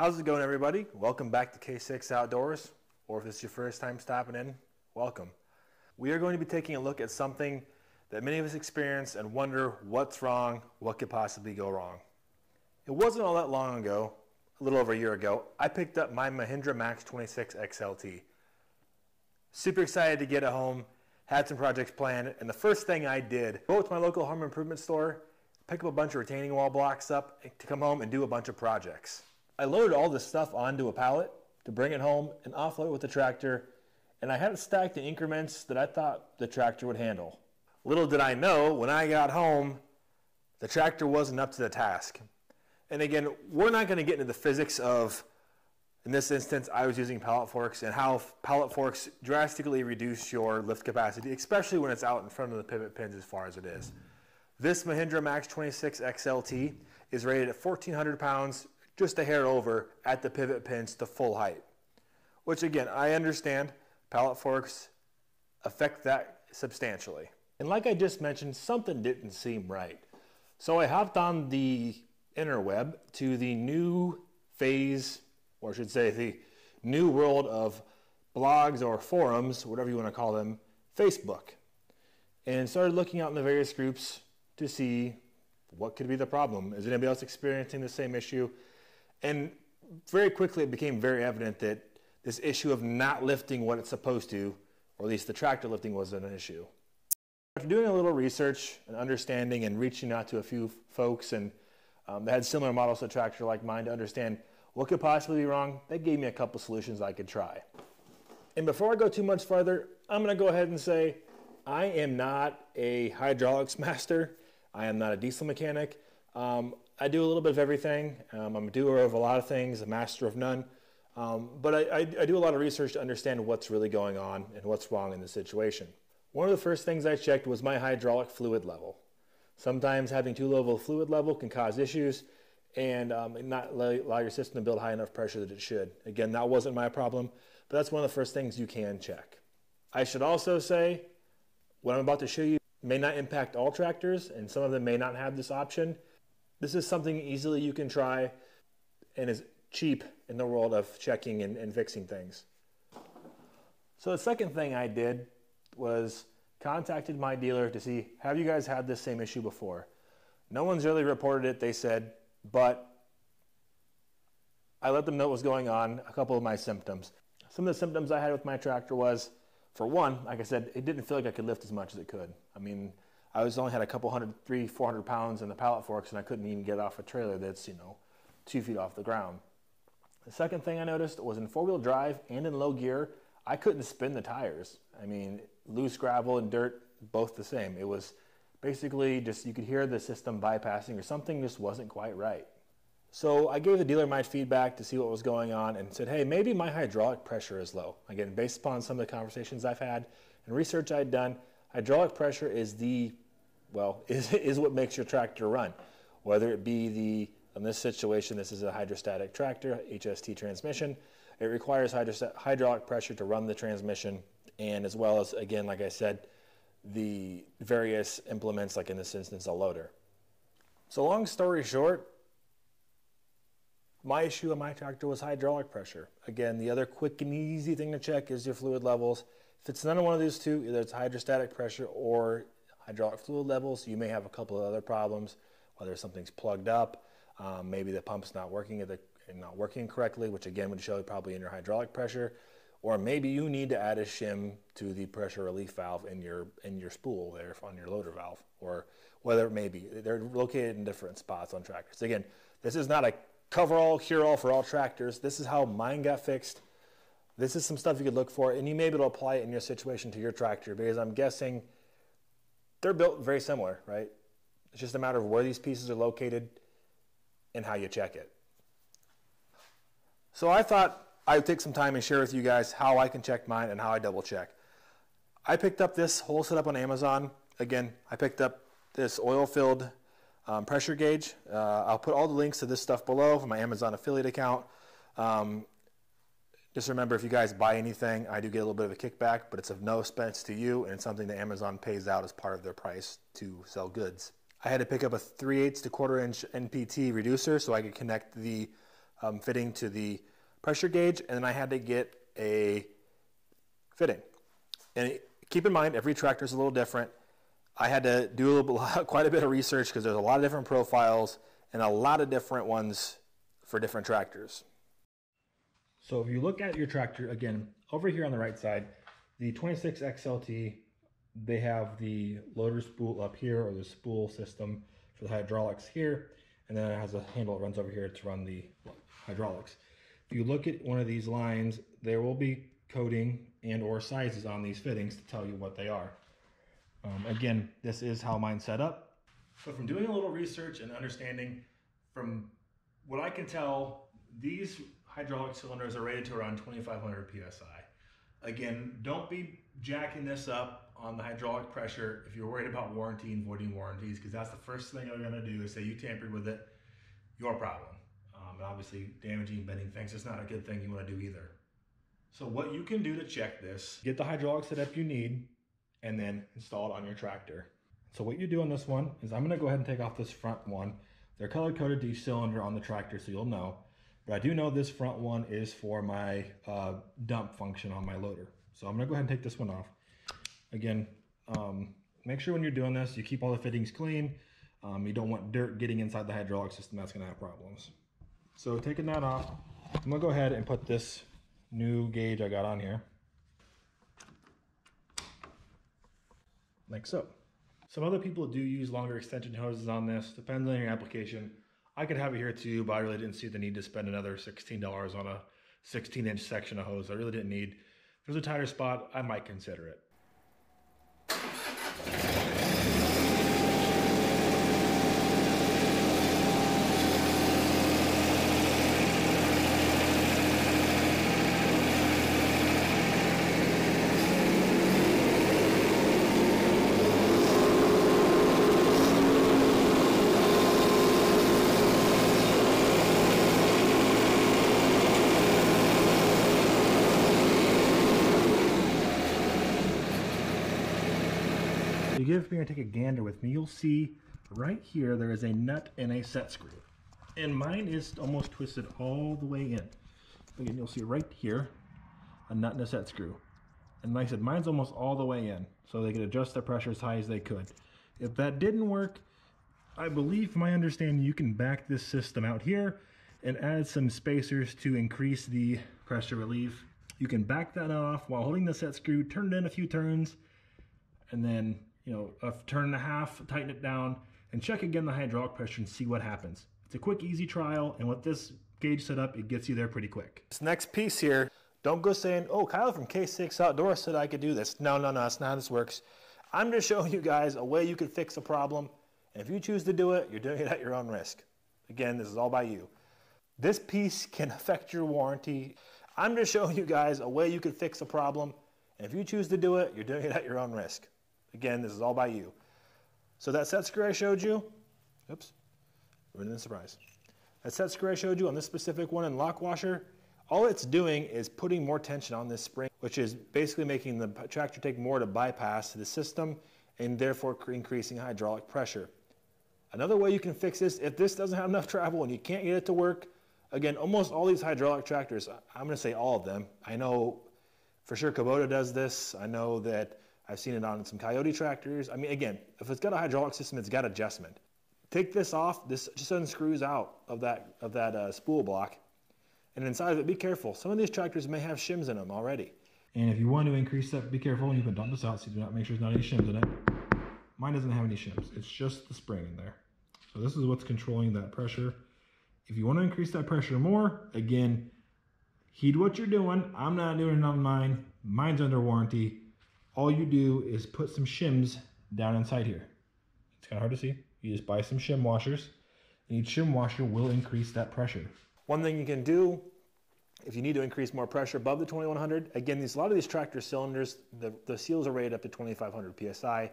How's it going, everybody? Welcome back to K6 Outdoors, or if it's your first time stopping in, welcome. We are going to be taking a look at something that many of us experience and wonder what's wrong, what could possibly go wrong. It wasn't all that long ago, a little over a year ago, I picked up my Mahindra Max 26 XLT. Super excited to get it home, had some projects planned, and the first thing I did, go to my local home improvement store, pick up a bunch of retaining wall blocks up to come home and do a bunch of projects. I loaded all this stuff onto a pallet to bring it home and offload it with the tractor, and I had it stacked in increments that I thought the tractor would handle. Little did I know, when I got home, the tractor wasn't up to the task. And again, we're not going to get into the physics of, in this instance, I was using pallet forks and how pallet forks drastically reduce your lift capacity, especially when it's out in front of the pivot pins as far as it is. This Mahindra Max 26 XLT is rated at 1,400 pounds, just a hair over at the pivot pins to full height. Which again, I understand pallet forks affect that substantially. And like I just mentioned, something didn't seem right. So I hopped on the interweb to the new phase, or I should say the new world of blogs or forums, whatever you want to call them, Facebook. And started looking out in the various groups to see what could be the problem. Is anybody else experiencing the same issue? And very quickly it became very evident that this issue of not lifting what it's supposed to, or at least the tractor lifting was an issue. After doing a little research and understanding and reaching out to a few folks and um, that had similar models to tractor like mine to understand what could possibly be wrong, they gave me a couple solutions I could try. And before I go too much further, I'm going to go ahead and say I am not a hydraulics master. I am not a diesel mechanic. Um, I do a little bit of everything. Um, I'm a doer of a lot of things, a master of none. Um, but I, I, I, do a lot of research to understand what's really going on and what's wrong in the situation. One of the first things I checked was my hydraulic fluid level. Sometimes having too low of a fluid level can cause issues and um, not allow your system to build high enough pressure that it should. Again, that wasn't my problem, but that's one of the first things you can check. I should also say, what I'm about to show you may not impact all tractors, and some of them may not have this option. This is something easily you can try and is cheap in the world of checking and, and fixing things. So the second thing I did was contacted my dealer to see, have you guys had this same issue before? No one's really reported it, they said, but I let them know what was going on, a couple of my symptoms. Some of the symptoms I had with my tractor was for one, like I said, it didn't feel like I could lift as much as it could. I mean, I was only had a couple hundred, three, four hundred pounds in the pallet forks, and I couldn't even get off a trailer that's you know two feet off the ground. The second thing I noticed was in four-wheel drive and in low gear, I couldn't spin the tires. I mean, loose gravel and dirt, both the same. It was basically just you could hear the system bypassing or something just wasn't quite right. So I gave the dealer my feedback to see what was going on and said, hey, maybe my hydraulic pressure is low. Again, based upon some of the conversations I've had and research I'd done, hydraulic pressure is the, well, is, is what makes your tractor run. Whether it be the, in this situation, this is a hydrostatic tractor, HST transmission. It requires hydraulic pressure to run the transmission and as well as, again, like I said, the various implements, like in this instance, a loader. So long story short, my issue on my tractor was hydraulic pressure. Again, the other quick and easy thing to check is your fluid levels. If it's none of one of these two, either it's hydrostatic pressure or hydraulic fluid levels, you may have a couple of other problems, whether something's plugged up, um, maybe the pump's not working the, not working correctly, which again would show you probably in your hydraulic pressure, or maybe you need to add a shim to the pressure relief valve in your in your spool there on your loader valve, or whether it may be. They're located in different spots on tractors. Again, this is not a cover all, cure all for all tractors. This is how mine got fixed. This is some stuff you could look for, and you may be able to apply it in your situation to your tractor because I'm guessing they're built very similar, right? It's just a matter of where these pieces are located and how you check it. So I thought I would take some time and share with you guys how I can check mine and how I double check. I picked up this whole setup on Amazon. Again, I picked up this oil filled um, pressure gauge. Uh, I'll put all the links to this stuff below for my Amazon affiliate account. Um, just remember, if you guys buy anything, I do get a little bit of a kickback, but it's of no expense to you, and it's something that Amazon pays out as part of their price to sell goods. I had to pick up a 3 8 to quarter inch NPT reducer so I could connect the um, fitting to the pressure gauge, and then I had to get a fitting. And keep in mind, every tractor is a little different. I had to do a little, quite a bit of research because there's a lot of different profiles and a lot of different ones for different tractors. So if you look at your tractor, again, over here on the right side, the 26 XLT, they have the loader spool up here or the spool system for the hydraulics here. And then it has a handle that runs over here to run the hydraulics. If you look at one of these lines, there will be coding and or sizes on these fittings to tell you what they are. Um, again, this is how mine's set up. But from doing a little research and understanding, from what I can tell, these hydraulic cylinders are rated to around 2500 PSI. Again, don't be jacking this up on the hydraulic pressure if you're worried about warranty and voiding warranties, because that's the first thing I'm gonna do is say you tampered with it, your problem. Um, and obviously damaging, bending things is not a good thing you wanna do either. So what you can do to check this, get the hydraulic setup you need, and then install it on your tractor. So what you do on this one is I'm gonna go ahead and take off this front one. They're color coded to each cylinder on the tractor, so you'll know. But I do know this front one is for my uh, dump function on my loader. So I'm gonna go ahead and take this one off. Again, um, make sure when you're doing this, you keep all the fittings clean. Um, you don't want dirt getting inside the hydraulic system, that's gonna have problems. So taking that off, I'm gonna go ahead and put this new gauge I got on here. Like so. Some other people do use longer extension hoses on this, depends on your application. I could have it here too, but I really didn't see the need to spend another $16 on a 16 inch section of hose. I really didn't need. If there's a tighter spot, I might consider it. You me and take a gander with me, you'll see right here there is a nut and a set screw. And mine is almost twisted all the way in. Again, you'll see right here a nut and a set screw. And like I said, mine's almost all the way in, so they could adjust the pressure as high as they could. If that didn't work, I believe, my understanding, you can back this system out here and add some spacers to increase the pressure relief. You can back that off while holding the set screw, turn it in a few turns, and then you know, a turn and a half, tighten it down, and check again the hydraulic pressure and see what happens. It's a quick, easy trial, and with this gauge setup, it gets you there pretty quick. This next piece here, don't go saying, oh, Kyle from K6 Outdoor said I could do this. No, no, no, that's not how this works. I'm just showing you guys a way you could fix a problem, and if you choose to do it, you're doing it at your own risk. Again, this is all by you. This piece can affect your warranty. I'm just showing you guys a way you could fix a problem, and if you choose to do it, you're doing it at your own risk. Again, this is all by you. So that set screw I showed you, oops, ruining the surprise. That set screw I showed you on this specific one in lock washer, all it's doing is putting more tension on this spring, which is basically making the tractor take more to bypass the system and therefore increasing hydraulic pressure. Another way you can fix this, if this doesn't have enough travel and you can't get it to work, again, almost all these hydraulic tractors, I'm gonna say all of them. I know for sure Kubota does this. I know that I've seen it on some Kioti tractors. I mean, again, if it's got a hydraulic system, it's got adjustment. Take this off. This just unscrews out of that of that uh, spool block, and inside of it, be careful. Some of these tractors may have shims in them already. And if you want to increase that, be careful when you can dump this out. So you do not make sure there's not any shims in it. Mine doesn't have any shims. It's just the spring in there. So this is what's controlling that pressure. If you want to increase that pressure more, again, heed what you're doing. I'm not doing it on mine. Mine's under warranty all you do is put some shims down inside here. It's kind of hard to see. You just buy some shim washers, and each shim washer will increase that pressure. One thing you can do if you need to increase more pressure above the 2100, again, these, a lot of these tractor cylinders, the, the seals are rated up to 2500 PSI.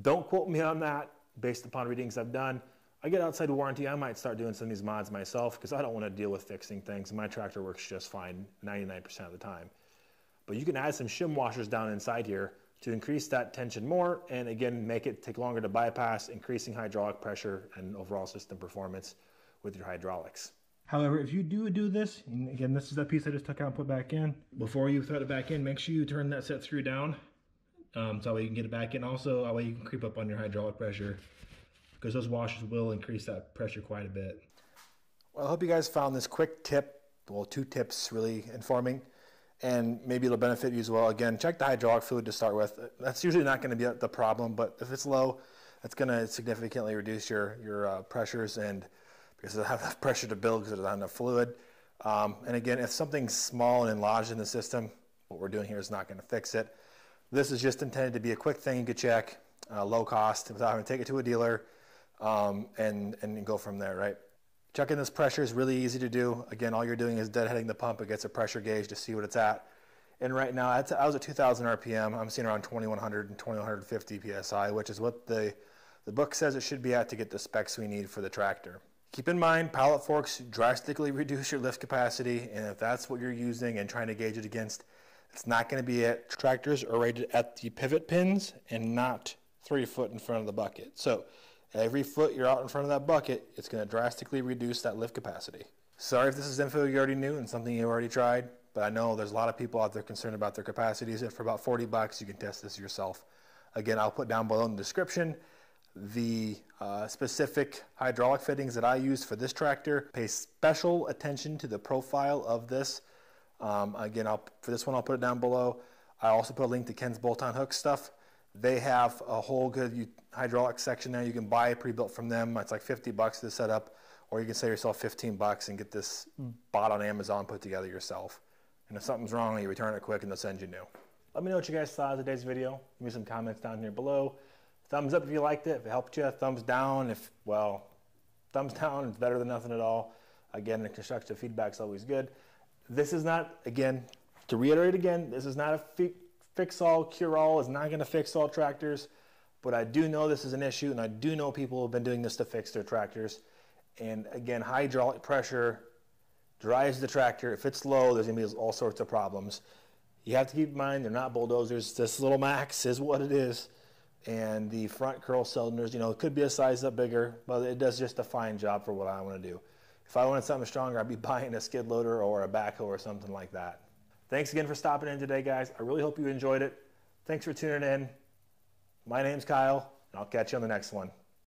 Don't quote me on that based upon readings I've done. I get outside warranty, I might start doing some of these mods myself because I don't want to deal with fixing things. My tractor works just fine 99% of the time. But you can add some shim washers down inside here to increase that tension more and again make it take longer to bypass, increasing hydraulic pressure and overall system performance with your hydraulics. However, if you do do this, and again, this is that piece I just took out and put back in. Before you thread it back in, make sure you turn that set screw down. Um, so that way you can get it back in. Also, that way you can creep up on your hydraulic pressure because those washers will increase that pressure quite a bit. Well, I hope you guys found this quick tip, well, two tips really informing, and maybe it'll benefit you as well. Again, check the hydraulic fluid to start with. That's usually not going to be the problem, but if it's low, that's going to significantly reduce your, your uh, pressures and because it doesn't have enough pressure to build because it doesn't have enough fluid. Um, and again, if something's small and enlarged in the system, what we're doing here is not going to fix it. This is just intended to be a quick thing you could check, uh, low cost, without having to take it to a dealer um, and, and go from there, right? Checking this pressure is really easy to do. Again, all you're doing is deadheading the pump. It gets a pressure gauge to see what it's at. And right now, I was at 2,000 RPM. I'm seeing around 2,100 and 2,150 PSI, which is what the, the book says it should be at to get the specs we need for the tractor. Keep in mind, pallet forks drastically reduce your lift capacity, and if that's what you're using and trying to gauge it against, it's not going to be it. Tractors are rated at the pivot pins and not three foot in front of the bucket. So every foot you're out in front of that bucket, it's going to drastically reduce that lift capacity. Sorry if this is info you already knew and something you already tried, but I know there's a lot of people out there concerned about their capacities, and for about 40 bucks, you can test this yourself. Again, I'll put down below in the description the uh, specific hydraulic fittings that I use for this tractor. Pay special attention to the profile of this. Um, again, I'll, for this one, I'll put it down below. I also put a link to Ken's bolt-on hook stuff. They have a whole good hydraulic section there. You can buy pre-built from them. It's like 50 bucks to set up, or you can save yourself 15 bucks and get this hmm. bought on Amazon put together yourself. And if something's wrong, you return it quick and they'll send you new. Let me know what you guys thought of today's video. Give me some comments down here below. Thumbs up if you liked it, if it helped you. Thumbs down if, well, thumbs down it's better than nothing at all. Again, the constructive feedback is always good. This is not, again, to reiterate again, this is not a fix all, cure all, is not going to fix all tractors. But I do know this is an issue, and I do know people have been doing this to fix their tractors. And again, hydraulic pressure drives the tractor. If it's low, there's going to be all sorts of problems. You have to keep in mind they're not bulldozers. This little Max is what it is and the front curl cylinders, you know, it could be a size up bigger, but it does just a fine job for what I want to do. If I wanted something stronger, I'd be buying a skid loader or a backhoe or something like that. Thanks again for stopping in today, guys. I really hope you enjoyed it. Thanks for tuning in. My name's Kyle, and I'll catch you on the next one.